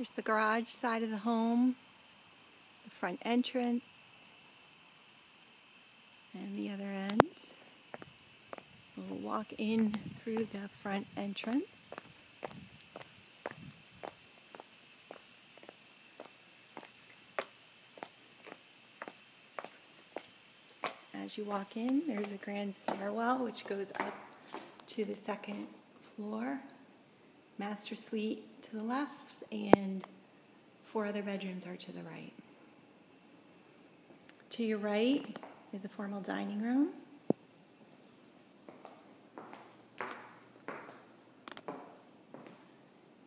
Here's the garage side of the home, the front entrance, and the other end. We'll walk in through the front entrance. As you walk in, there's a grand stairwell which goes up to the second floor. Master suite to the left, and four other bedrooms are to the right. To your right is a formal dining room.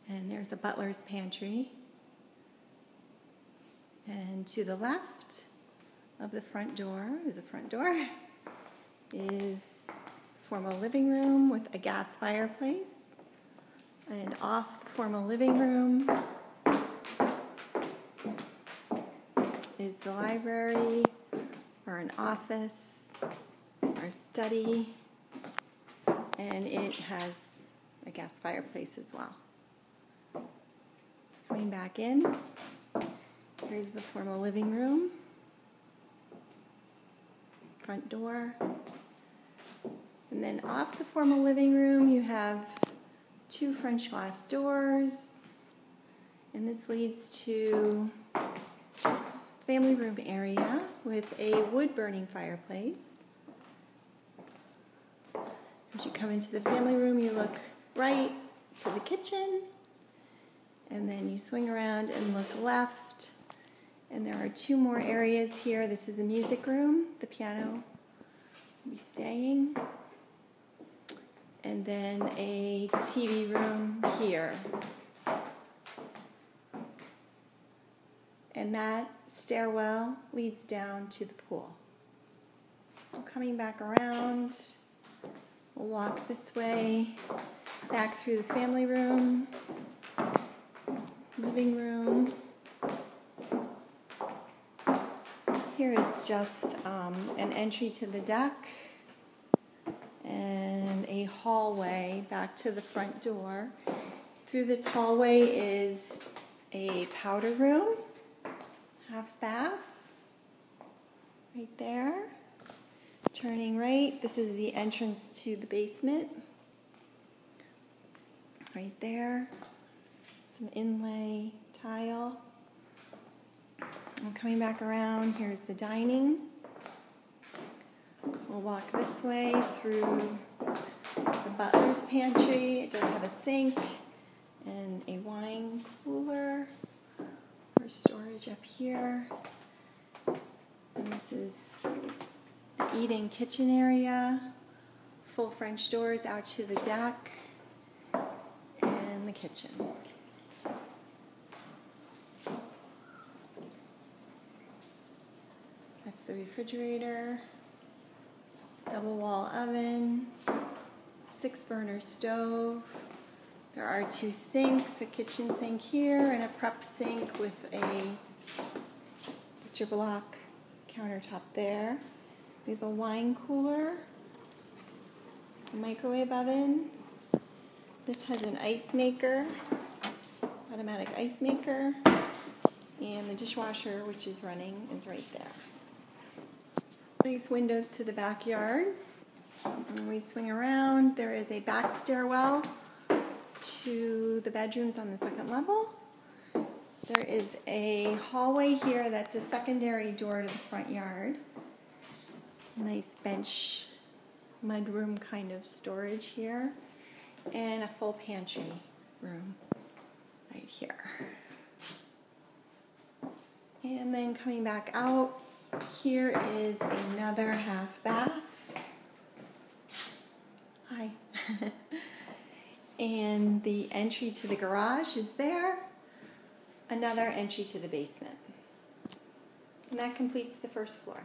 And there's a butler's pantry. And to the left of the front door is a front door is formal living room with a gas fireplace. And off the formal living room is the library or an office or study. And it has a gas fireplace as well. Coming back in, here's the formal living room, front door. And then off the formal living room, you have two French glass doors. And this leads to family room area with a wood burning fireplace. As you come into the family room, you look right to the kitchen, and then you swing around and look left. And there are two more areas here. This is a music room, the piano will be staying and then a TV room here. And that stairwell leads down to the pool. Coming back around, we'll walk this way, back through the family room, living room. Here is just um, an entry to the deck hallway back to the front door. Through this hallway is a powder room, half bath, right there. Turning right, this is the entrance to the basement, right there. Some inlay tile. I'm coming back around, here's the dining. We'll walk this way through the butler's pantry. It does have a sink and a wine cooler for storage up here. And this is the eating kitchen area. Full French doors out to the deck and the kitchen. That's the refrigerator, double wall oven, six burner stove. There are two sinks, a kitchen sink here and a prep sink with a butcher block countertop there. We have a wine cooler, a microwave oven. This has an ice maker, automatic ice maker, and the dishwasher, which is running, is right there. Nice windows to the backyard. And we swing around. There is a back stairwell to the bedrooms on the second level. There is a hallway here that's a secondary door to the front yard. Nice bench, mudroom kind of storage here. And a full pantry room right here. And then coming back out, here is another half bath. Hi. and the entry to the garage is there. Another entry to the basement. And that completes the first floor.